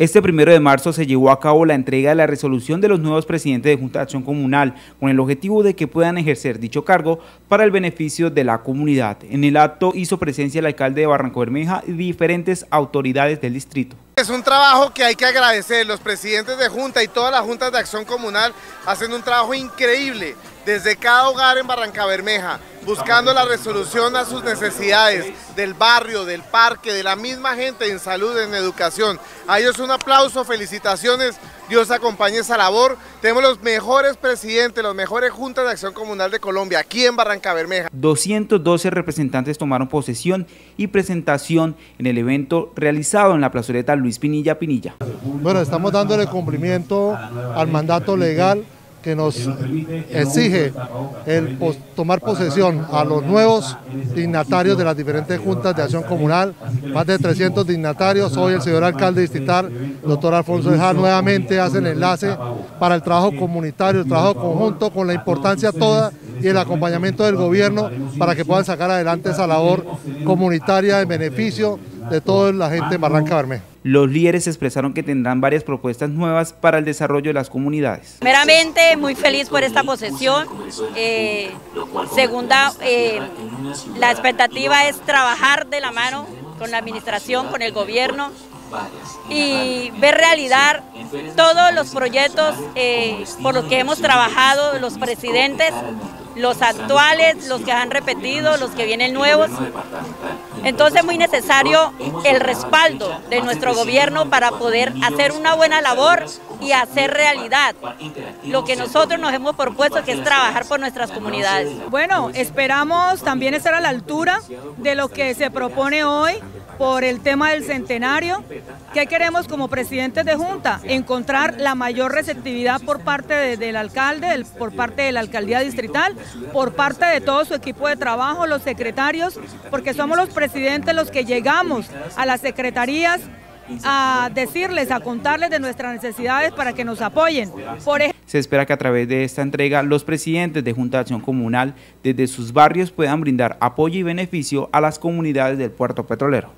Este primero de marzo se llevó a cabo la entrega de la resolución de los nuevos presidentes de Junta de Acción Comunal con el objetivo de que puedan ejercer dicho cargo para el beneficio de la comunidad. En el acto hizo presencia el alcalde de Barranco Bermeja y diferentes autoridades del distrito. Es un trabajo que hay que agradecer, los presidentes de Junta y todas las juntas de acción comunal hacen un trabajo increíble desde cada hogar en Barranca Bermeja, buscando la resolución a sus necesidades del barrio, del parque, de la misma gente en salud, en educación. A ellos un aplauso, felicitaciones, Dios acompañe esa labor. Tenemos los mejores presidentes, los mejores juntas de acción comunal de Colombia, aquí en Barranca Bermeja. 212 representantes tomaron posesión y presentación en el evento realizado en la plazoleta Luis Pinilla Pinilla. Bueno, estamos dándole cumplimiento al mandato legal que nos exige el tomar posesión a los nuevos dignatarios de las diferentes juntas de acción comunal, más de 300 dignatarios, hoy el señor alcalde distrital, doctor Alfonso Dejar, nuevamente hace el enlace para el trabajo comunitario, el trabajo conjunto, con la importancia toda y el acompañamiento del gobierno para que puedan sacar adelante esa labor comunitaria en beneficio de toda la gente de Barranca Bermeja. Los líderes expresaron que tendrán varias propuestas nuevas para el desarrollo de las comunidades. Meramente muy feliz por esta posesión. Eh, segunda, eh, la expectativa es trabajar de la mano con la administración, con el gobierno y ver realidad todos los proyectos eh, por los que hemos trabajado los presidentes los actuales, los que han repetido, los que vienen nuevos. Entonces es muy necesario el respaldo de nuestro gobierno para poder hacer una buena labor y hacer realidad lo que nosotros nos hemos propuesto, que es trabajar por nuestras comunidades. Bueno, esperamos también estar a la altura de lo que se propone hoy por el tema del centenario. ¿Qué queremos como presidentes de Junta? Encontrar la mayor receptividad por parte del alcalde, por parte de la alcaldía distrital, por parte de todo su equipo de trabajo, los secretarios, porque somos los presidentes los que llegamos a las secretarías a decirles, a contarles de nuestras necesidades para que nos apoyen. Por Se espera que a través de esta entrega los presidentes de Junta de Acción Comunal desde sus barrios puedan brindar apoyo y beneficio a las comunidades del puerto petrolero.